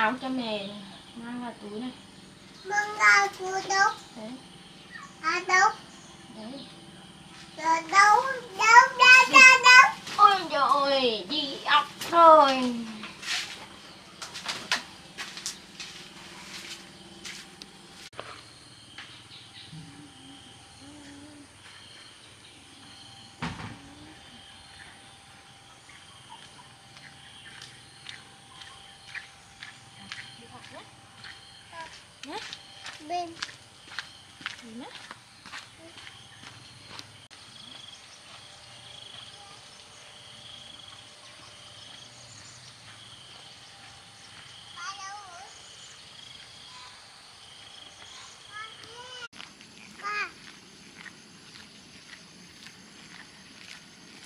áo cho mẹ mang vào túi này Mang ra chú đâu? đấy À đâu? đấy Rồi đâu? Đâu? Đâu? Đâu? Ôi trời đi ọc rồi Bên Đi nhá. ba đâu rồi? Ba.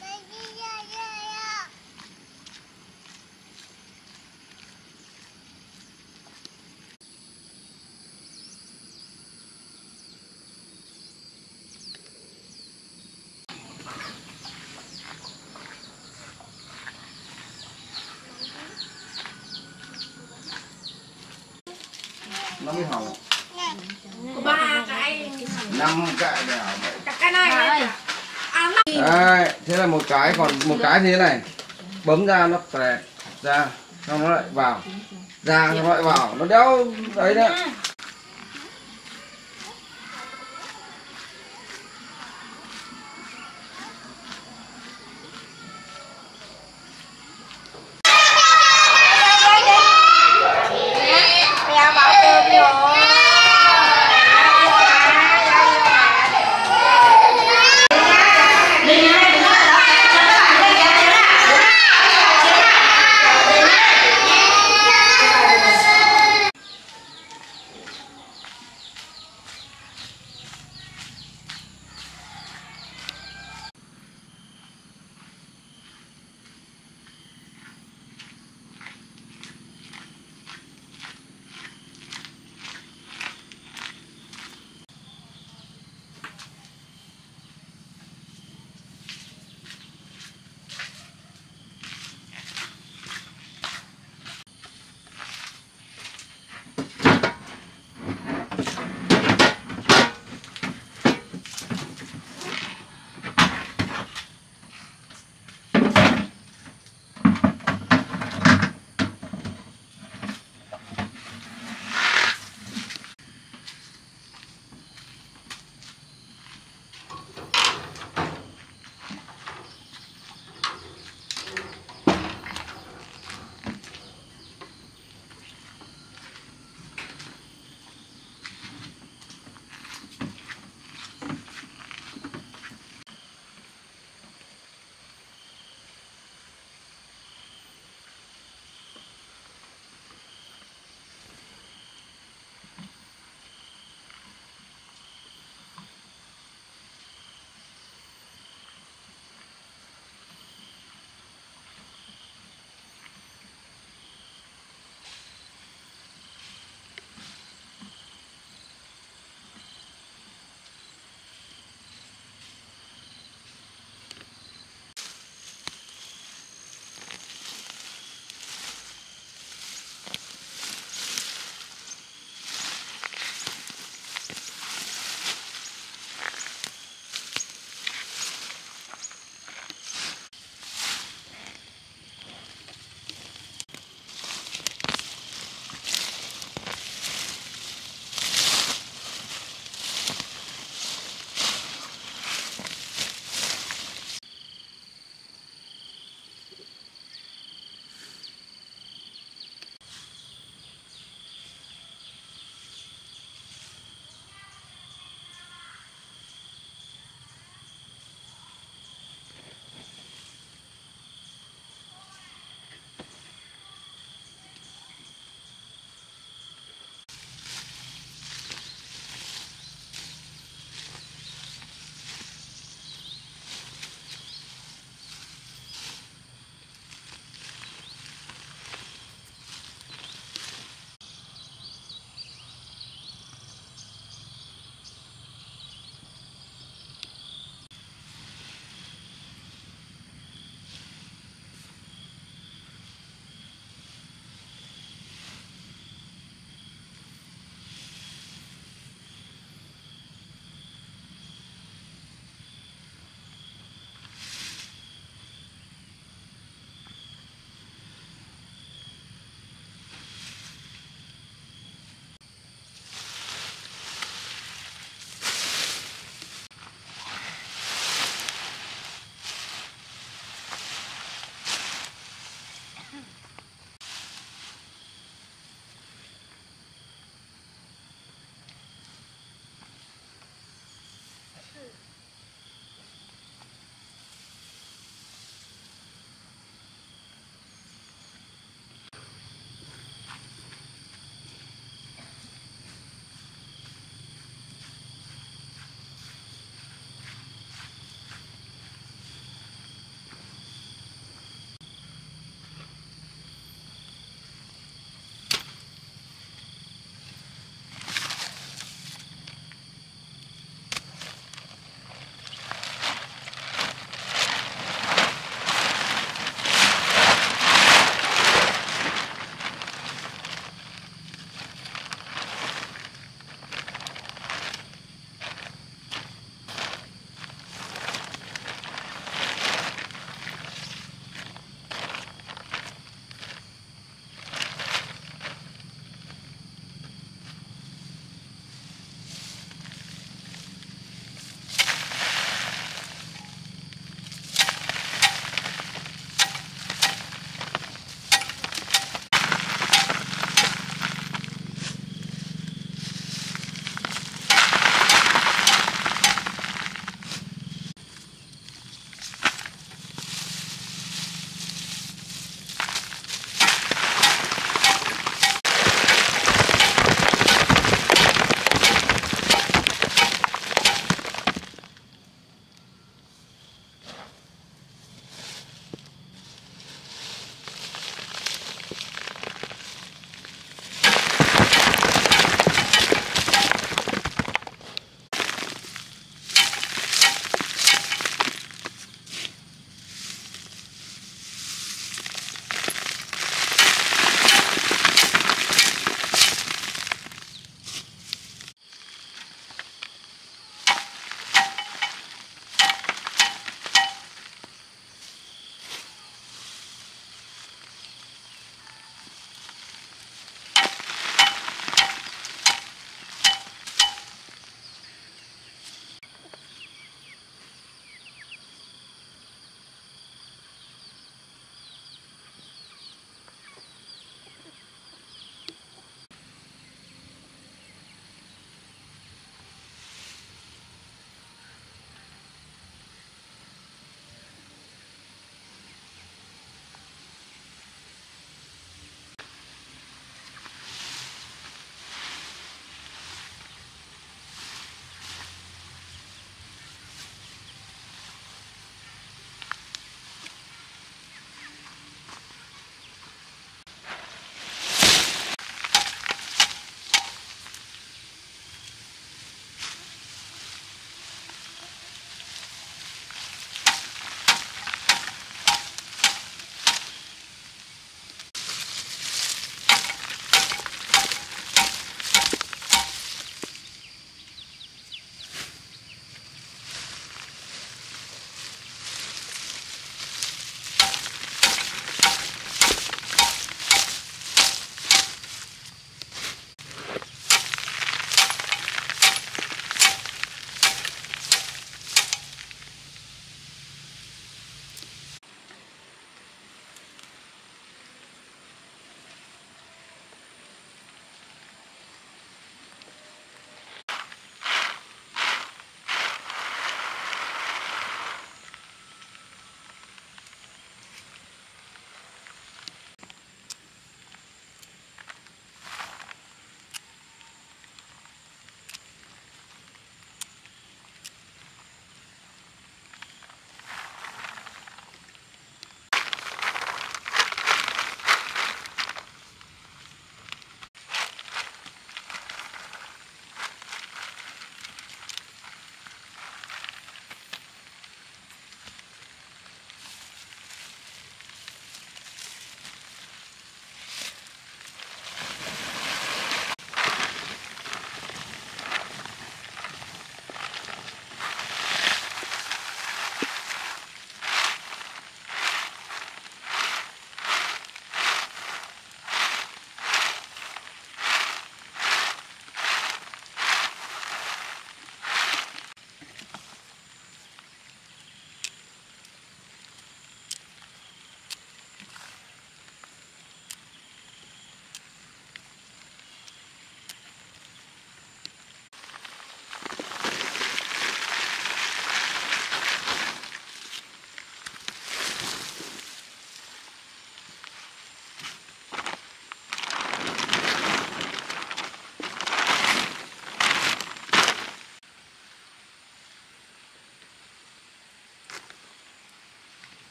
Đây đi ra ra ra. Nó mới hỏng ba cái. Năm cái đèo cái cái này. À đấy thế là một cái còn một cái thế này. Bấm ra nó tẹt ra xong nó lại vào. Ra nó lại vào. Nó đéo đấy đấy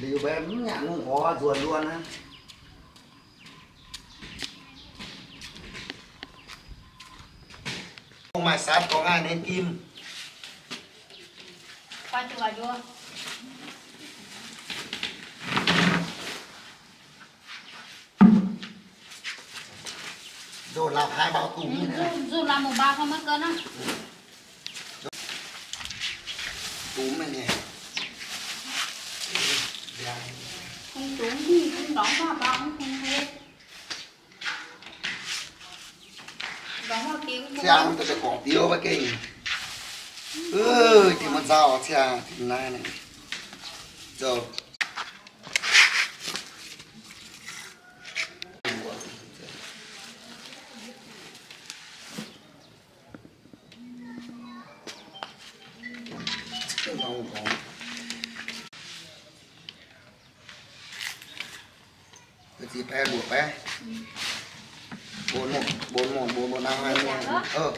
Điều bém nhà nó có ruột luôn á Không mà sát có ai nên kim Qua chùa vô. Rồi làm hai bao tủ như thế này Dù làm một bao không mất cân á. Túm này nè Dạ. Không trúng thì không đóng vào bao không không hết. Đóng chàng tôi sẽ có tiêu với kinh. Ừ thì một dao à, xe thì này này. Rồi. Không Cái gì pe bùa pe một bốn một bốn một năm hai một. Ờ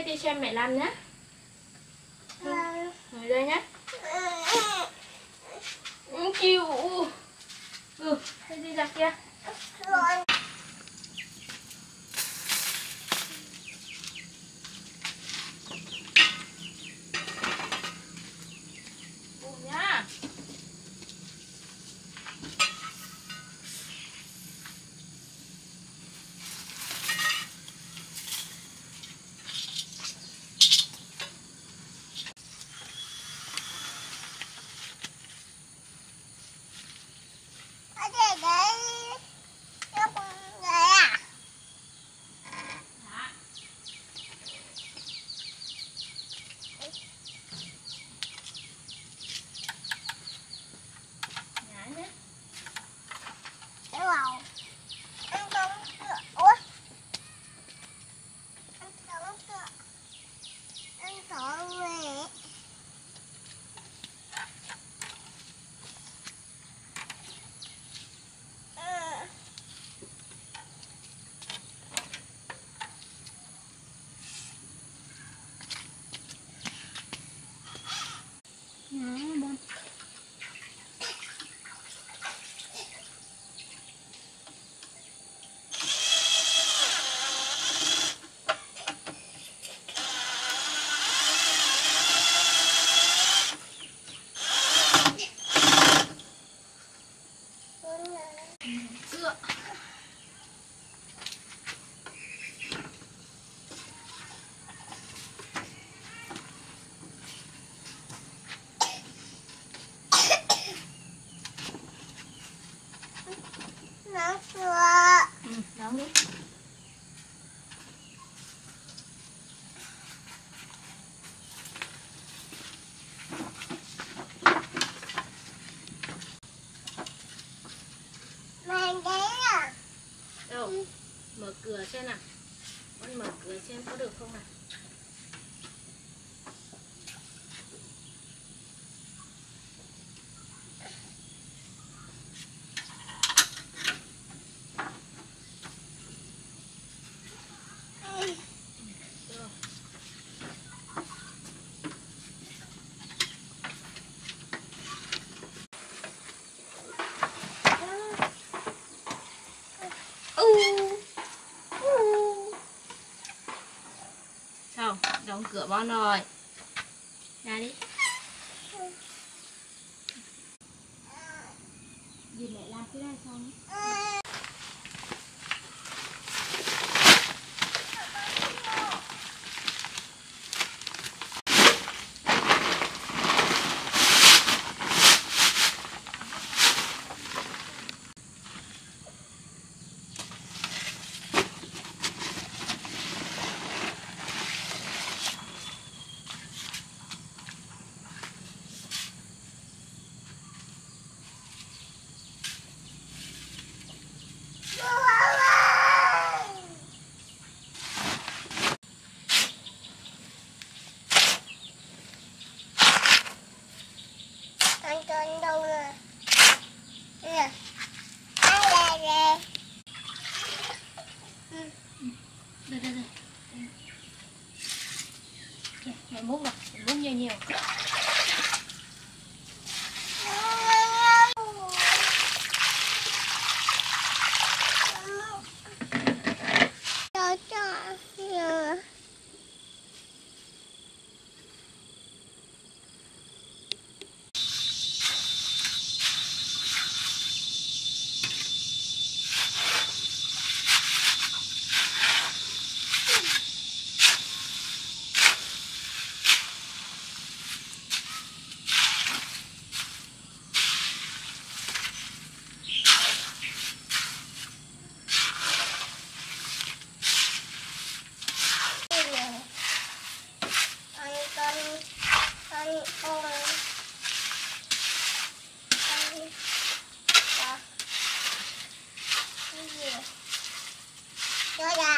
thế đi xem mẹ làm nhé vâng. ngồi đây nhé chịu ừ. ừ thế đi ra kia. 嗯然 đóng cửa bon rồi. Ra đi. Dì mẹ làm cái này xong. mày muốn rồi mày muốn nhiều nhiều. Hola.